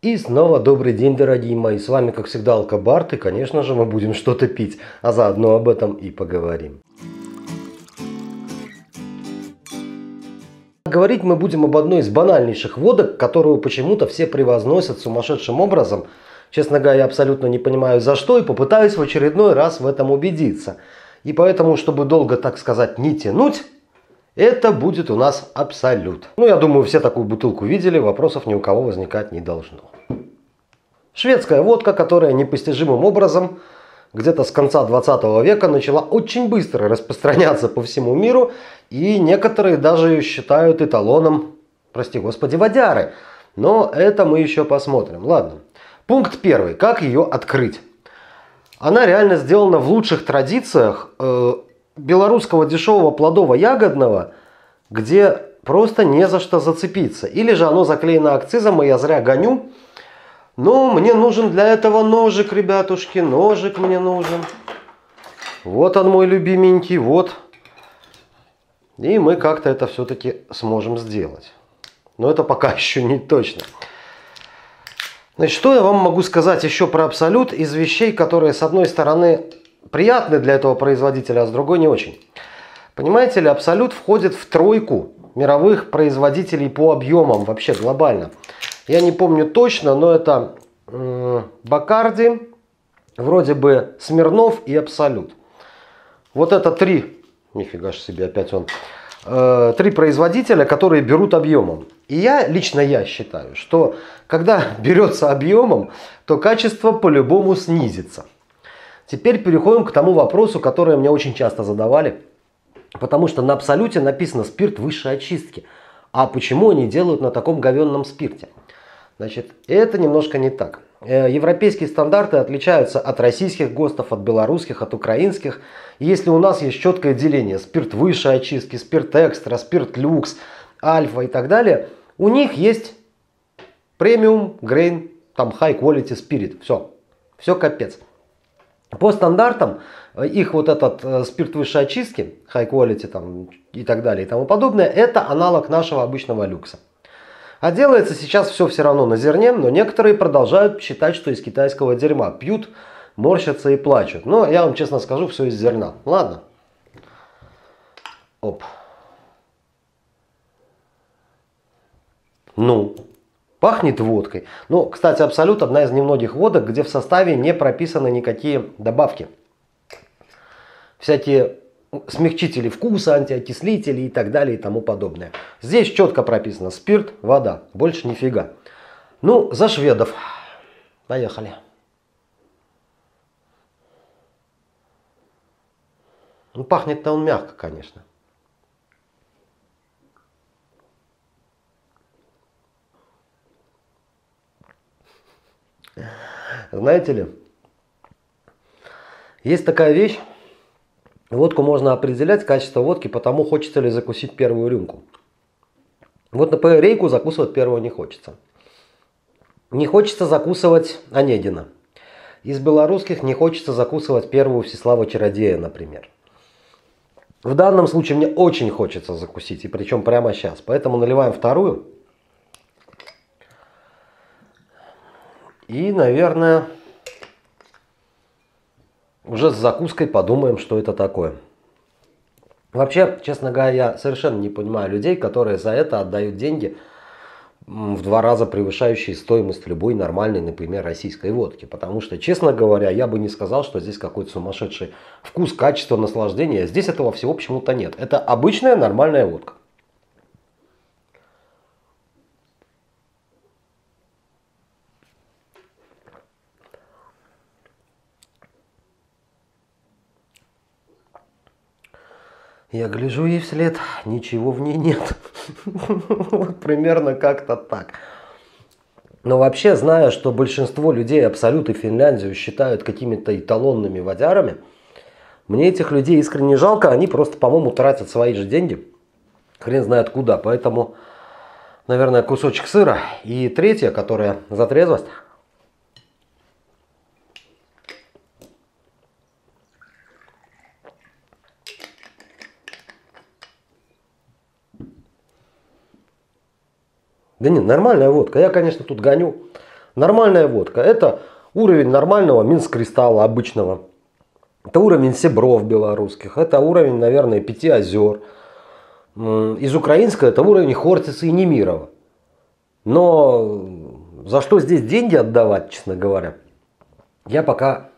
И снова добрый день, дорогие мои. С вами, как всегда, Алкобарт. И, конечно же, мы будем что-то пить. А заодно об этом и поговорим. Говорить мы будем об одной из банальнейших водок, которую почему-то все превозносят сумасшедшим образом. Честно говоря, я абсолютно не понимаю за что и попытаюсь в очередной раз в этом убедиться. И поэтому, чтобы долго, так сказать, не тянуть, это будет у нас абсолют. Ну, я думаю, все такую бутылку видели, вопросов ни у кого возникать не должно. Шведская водка, которая непостижимым образом где-то с конца 20 века начала очень быстро распространяться по всему миру, и некоторые даже ее считают эталоном, прости господи, водяры. Но это мы еще посмотрим. Ладно. Пункт первый. Как ее открыть? Она реально сделана в лучших традициях э, белорусского дешевого плодово-ягодного, где просто не за что зацепиться. Или же оно заклеено акцизом, и я зря гоню. Но мне нужен для этого ножик, ребятушки, ножик мне нужен. Вот он мой любименький, вот. И мы как-то это все-таки сможем сделать. Но это пока еще не точно. Значит, что я вам могу сказать еще про Абсолют из вещей, которые с одной стороны приятны для этого производителя, а с другой не очень. Понимаете ли, Абсолют входит в тройку мировых производителей по объемам вообще глобально. Я не помню точно, но это Бакарди, вроде бы Смирнов и Абсолют. Вот это три, нифига же себе опять он, э, три производителя, которые берут объемом. И я, лично я считаю, что когда берется объемом, то качество по-любому снизится. Теперь переходим к тому вопросу, который мне очень часто задавали. Потому что на Абсолюте написано спирт высшей очистки. А почему они делают на таком говенном спирте? Значит, это немножко не так. Э, европейские стандарты отличаются от российских ГОСТов, от белорусских, от украинских. Если у нас есть четкое деление спирт высшей очистки, спирт экстра, спирт люкс, альфа и так далее, у них есть премиум, грейн, там high quality спирит. Все. Все капец. По стандартам э, их вот этот э, спирт высшей очистки, high quality там, и так далее и тому подобное, это аналог нашего обычного люкса. А делается сейчас все все равно на зерне, но некоторые продолжают считать, что из китайского дерьма пьют, морщатся и плачут. Но я вам честно скажу, все из зерна. Ладно. Оп. Ну, Пахнет водкой. Ну, кстати, Абсолют одна из немногих водок, где в составе не прописаны никакие добавки. Всякие смягчители вкуса, антиокислители и так далее и тому подобное. Здесь четко прописано спирт, вода, больше нифига. Ну, за шведов. Поехали. Ну, пахнет-то он мягко, конечно. Знаете ли, есть такая вещь, водку можно определять, качество водки, потому хочется ли закусить первую рюмку. Вот, например, рейку закусывать первого не хочется. Не хочется закусывать Онегина. Из белорусских не хочется закусывать первую Всеслава Чародея, например. В данном случае мне очень хочется закусить, и причем прямо сейчас. Поэтому наливаем вторую. И, наверное, уже с закуской подумаем, что это такое. Вообще, честно говоря, я совершенно не понимаю людей, которые за это отдают деньги в два раза превышающие стоимость любой нормальной, например, российской водки. Потому что, честно говоря, я бы не сказал, что здесь какой-то сумасшедший вкус, качество, наслаждение. Здесь этого всего почему-то нет. Это обычная нормальная водка. Я гляжу ей вслед, ничего в ней нет. Вот примерно как-то так. Но вообще, зная, что большинство людей абсолютно Финляндию считают какими-то эталонными водярами, мне этих людей искренне жалко, они просто, по-моему, тратят свои же деньги. Хрен знает куда. Поэтому, наверное, кусочек сыра. И третье, которое за трезвость. Да нет, нормальная водка. Я, конечно, тут гоню. Нормальная водка. Это уровень нормального Минск-кристалла обычного. Это уровень Себров белорусских. Это уровень, наверное, Пяти озер. Из украинского это уровень Хортиса и Немирова. Но за что здесь деньги отдавать, честно говоря, я пока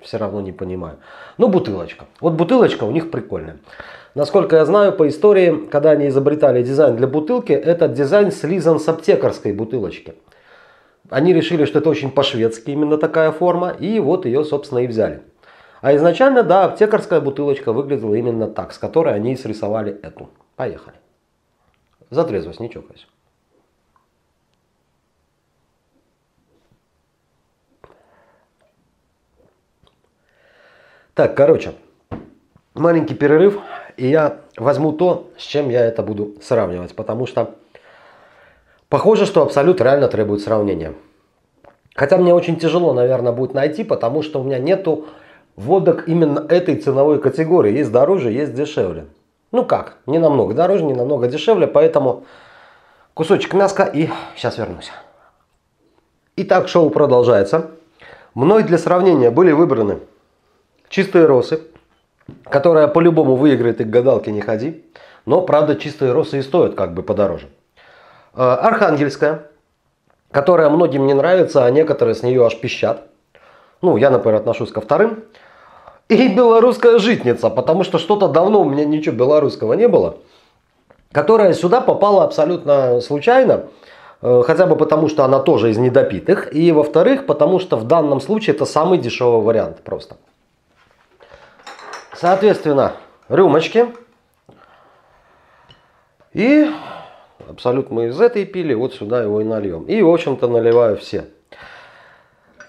все равно не понимаю. Ну, бутылочка. Вот бутылочка у них прикольная. Насколько я знаю по истории, когда они изобретали дизайн для бутылки, этот дизайн слизан с аптекарской бутылочки. Они решили, что это очень по-шведски именно такая форма, и вот ее, собственно, и взяли. А изначально, да, аптекарская бутылочка выглядела именно так, с которой они и срисовали эту. Поехали. За трезвость, не чокайся. Так, короче, маленький перерыв, и я возьму то, с чем я это буду сравнивать, потому что похоже, что Абсолют реально требует сравнения. Хотя мне очень тяжело, наверное, будет найти, потому что у меня нету водок именно этой ценовой категории. Есть дороже, есть дешевле. Ну как, не намного дороже, не намного дешевле, поэтому кусочек мяска и сейчас вернусь. Итак, шоу продолжается. Мной для сравнения были выбраны чистые росы, которая по-любому выиграет и к гадалке не ходи. Но, правда, чистые росы и стоят как бы подороже. Э, Архангельская, которая многим не нравится, а некоторые с нее аж пищат. Ну, я, например, отношусь ко вторым. И белорусская житница, потому что что-то давно у меня ничего белорусского не было. Которая сюда попала абсолютно случайно. Э, хотя бы потому, что она тоже из недопитых. И во-вторых, потому что в данном случае это самый дешевый вариант просто. Соответственно, рюмочки. И абсолютно мы из этой пили, вот сюда его и нальем. И, в общем-то, наливаю все.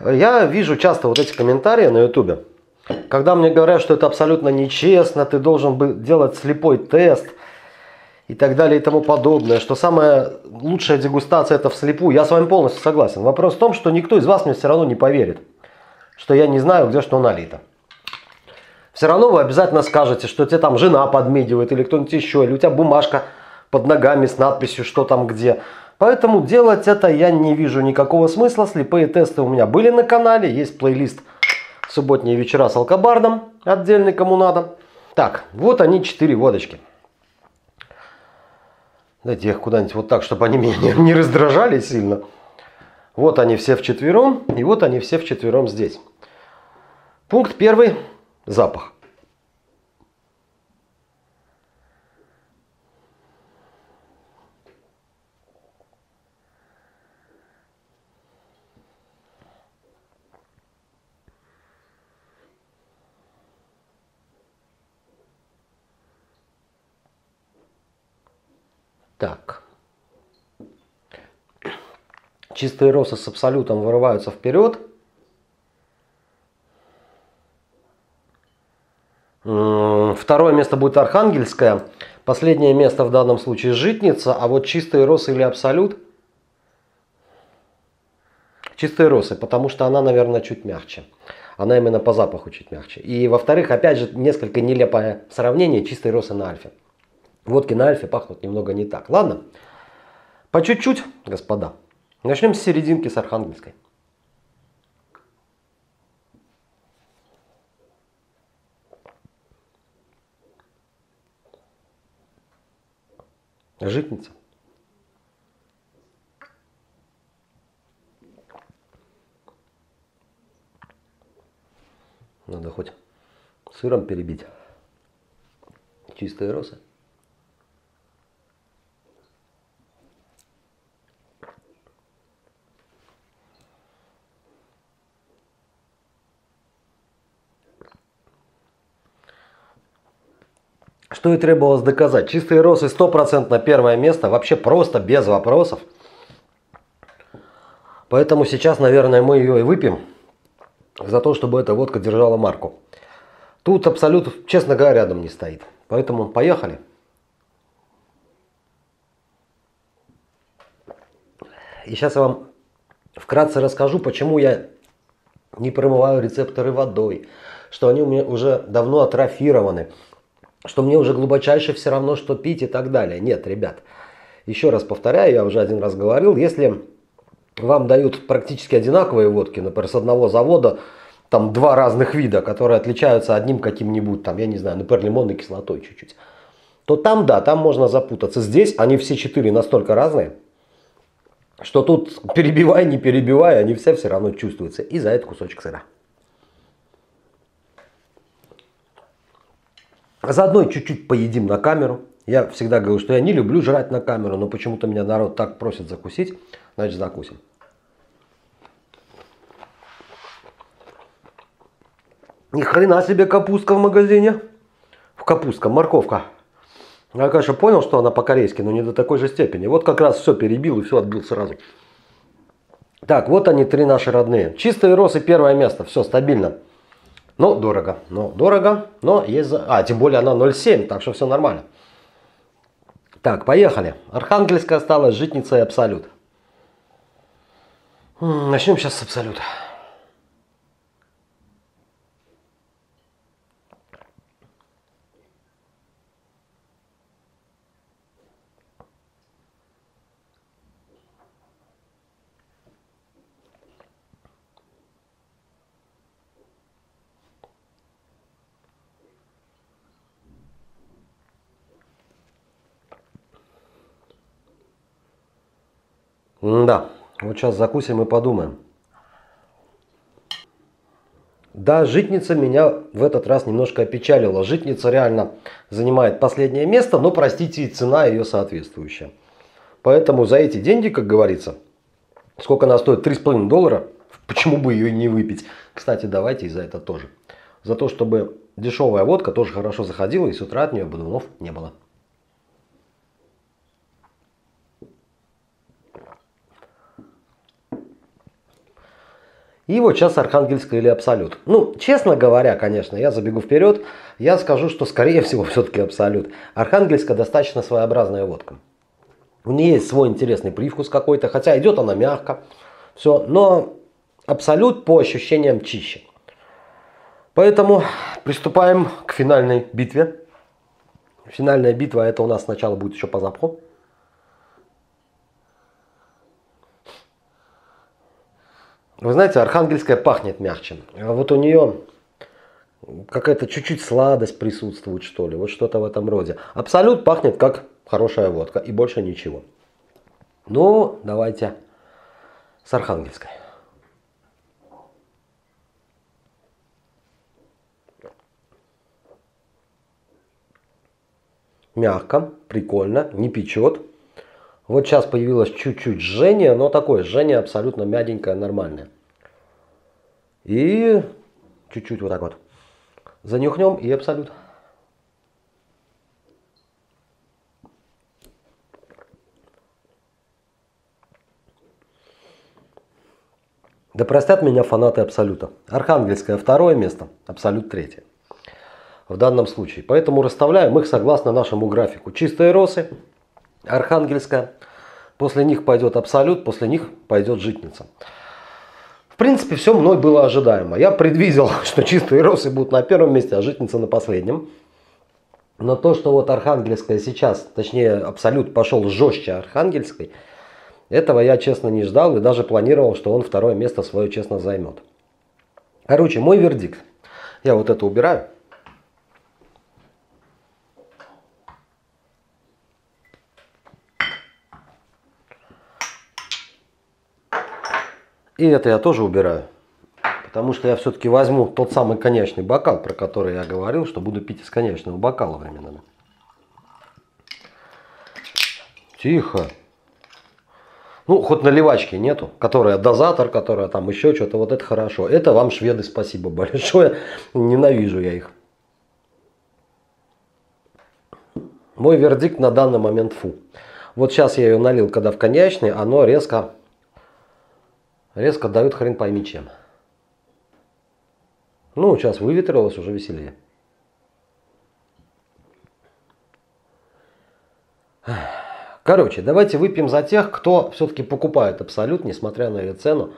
Я вижу часто вот эти комментарии на ютубе, когда мне говорят, что это абсолютно нечестно, ты должен был делать слепой тест и так далее и тому подобное, что самая лучшая дегустация это вслепую. Я с вами полностью согласен. Вопрос в том, что никто из вас мне все равно не поверит, что я не знаю, где что налито все равно вы обязательно скажете, что тебе там жена подмигивает или кто-нибудь еще, или у тебя бумажка под ногами с надписью, что там где. Поэтому делать это я не вижу никакого смысла. Слепые тесты у меня были на канале, есть плейлист «Субботние вечера с алкобардом», отдельный кому надо. Так, вот они, четыре водочки. Дайте их куда-нибудь вот так, чтобы они меня не, не раздражали сильно. Вот они все вчетвером, и вот они все вчетвером здесь. Пункт первый запах. Так. Чистые росы с абсолютом вырываются вперед. Второе место будет Архангельская. Последнее место в данном случае Житница. А вот чистые росы или Абсолют? Чистые росы, потому что она, наверное, чуть мягче. Она именно по запаху чуть мягче. И во-вторых, опять же, несколько нелепое сравнение чистой росы на Альфе. Водки на Альфе пахнут немного не так. Ладно, по чуть-чуть, господа. Начнем с серединки с Архангельской. Житница. Надо хоть сыром перебить. Чистые росы. Что и требовалось доказать. Чистые росы 100% первое место, вообще просто без вопросов. Поэтому сейчас, наверное, мы ее и выпьем за то, чтобы эта водка держала марку. Тут абсолют, честно говоря, рядом не стоит. Поэтому поехали. И сейчас я вам вкратце расскажу, почему я не промываю рецепторы водой, что они у меня уже давно атрофированы, что мне уже глубочайше все равно, что пить и так далее. Нет, ребят, еще раз повторяю, я уже один раз говорил, если вам дают практически одинаковые водки, например, с одного завода, там два разных вида, которые отличаются одним каким-нибудь, там, я не знаю, например, лимонной кислотой чуть-чуть, то там, да, там можно запутаться. Здесь они все четыре настолько разные, что тут перебивай, не перебивай, они все все равно чувствуются. И за это кусочек сыра. Заодно чуть-чуть поедим на камеру. Я всегда говорю, что я не люблю жрать на камеру, но почему-то меня народ так просит закусить, значит закусим. Ни хрена себе капустка в магазине. В капустка, морковка. Я, конечно, понял, что она по-корейски, но не до такой же степени. Вот как раз все перебил и все отбил сразу. Так, вот они, три наши родные. Чистые росы, первое место. Все, стабильно. Но дорого. Но дорого, но есть... А, тем более она 0,7, так что все нормально. Так, поехали. Архангельская осталась, Житница и Абсолют. Начнем сейчас с Абсолюта. Да, вот сейчас закусим и подумаем. Да, житница меня в этот раз немножко опечалила. Житница реально занимает последнее место, но, простите, и цена ее соответствующая. Поэтому за эти деньги, как говорится, сколько она стоит, 3,5 доллара, почему бы ее не выпить? Кстати, давайте и за это тоже. За то, чтобы дешевая водка тоже хорошо заходила, и с утра от нее бодунов не было. И вот сейчас Архангельская или Абсолют. Ну, честно говоря, конечно, я забегу вперед, я скажу, что скорее всего все-таки Абсолют. Архангельская достаточно своеобразная водка. У нее есть свой интересный привкус какой-то, хотя идет она мягко, все, но Абсолют по ощущениям чище. Поэтому приступаем к финальной битве. Финальная битва это у нас сначала будет еще по запаху. Вы знаете, архангельская пахнет мягче. А вот у нее какая-то чуть-чуть сладость присутствует, что ли. Вот что-то в этом роде. Абсолют пахнет как хорошая водка и больше ничего. Ну, давайте с архангельской. Мягко, прикольно, не печет. Вот сейчас появилось чуть-чуть жжение, но такое жжение абсолютно мягенькое, нормальное. И чуть-чуть вот так вот. Занюхнем и абсолют. Да простят меня фанаты Абсолюта. Архангельское второе место, Абсолют третье. В данном случае. Поэтому расставляем их согласно нашему графику. Чистые росы, Архангельская. После них пойдет Абсолют, после них пойдет Житница. В принципе, все мной было ожидаемо. Я предвидел, что чистые росы будут на первом месте, а Житница на последнем. Но то, что вот Архангельская сейчас, точнее Абсолют пошел жестче Архангельской, этого я честно не ждал и даже планировал, что он второе место свое честно займет. Короче, мой вердикт. Я вот это убираю. И это я тоже убираю. Потому что я все-таки возьму тот самый конечный бокал, про который я говорил, что буду пить из конечного бокала временами. Тихо. Ну, хоть наливачки нету, которая дозатор, которая там еще что-то, вот это хорошо. Это вам, шведы, спасибо большое. Ненавижу я их. Мой вердикт на данный момент фу. Вот сейчас я ее налил, когда в коньячный, оно резко Резко дают хрен пойми чем. Ну, сейчас выветрилось, уже веселее. Короче, давайте выпьем за тех, кто все-таки покупает Абсолют, несмотря на ее цену.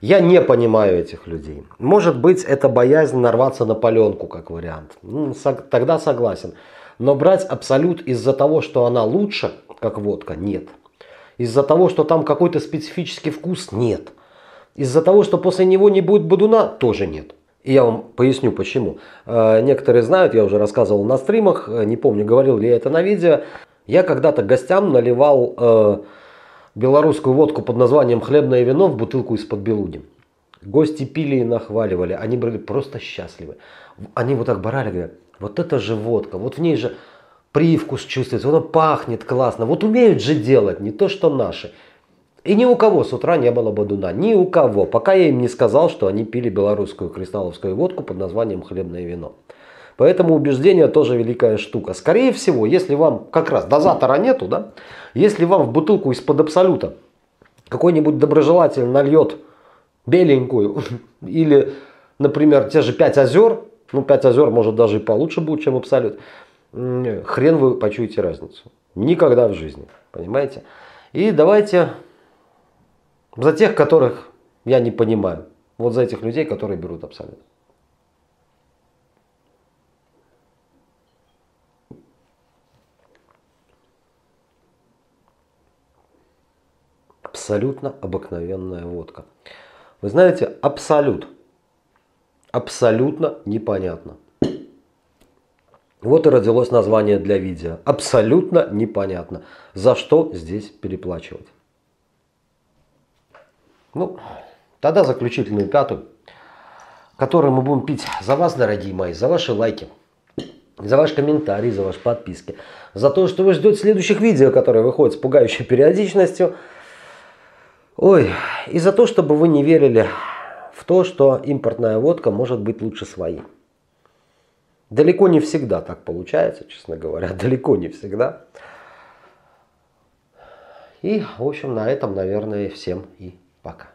Я не понимаю этих людей. Может быть, это боязнь нарваться на паленку, как вариант. Ну, тогда согласен. Но брать Абсолют из-за того, что она лучше, как водка, нет. Из-за того, что там какой-то специфический вкус? Нет. Из-за того, что после него не будет бодуна? Тоже нет. И я вам поясню почему. Э, некоторые знают, я уже рассказывал на стримах, э, не помню, говорил ли я это на видео. Я когда-то гостям наливал э, белорусскую водку под названием «Хлебное вино» в бутылку из-под белуги. Гости пили и нахваливали, они были просто счастливы. Они вот так барали, говорят, вот это же водка, вот в ней же привкус чувствуется, она пахнет классно. Вот умеют же делать, не то что наши. И ни у кого с утра не было бадуна, ни у кого, пока я им не сказал, что они пили белорусскую кристалловскую водку под названием хлебное вино. Поэтому убеждение тоже великая штука. Скорее всего, если вам как раз дозатора нету, да, если вам в бутылку из-под абсолюта какой-нибудь доброжелатель нальет беленькую или, например, те же 5 озер, ну 5 озер может даже и получше будет, чем абсолют, хрен вы почуете разницу. Никогда в жизни, понимаете? И давайте за тех, которых я не понимаю. Вот за этих людей, которые берут абсолют. Абсолютно обыкновенная водка. Вы знаете, абсолют. Абсолютно непонятно. Вот и родилось название для видео. Абсолютно непонятно, за что здесь переплачивать. Ну, тогда заключительную пятую, которую мы будем пить за вас, дорогие мои, за ваши лайки, за ваш комментарий, за ваши подписки, за то, что вы ждете следующих видео, которые выходят с пугающей периодичностью. Ой, и за то, чтобы вы не верили в то, что импортная водка может быть лучше своей. Далеко не всегда так получается, честно говоря, далеко не всегда. И, в общем, на этом, наверное, всем и Пока.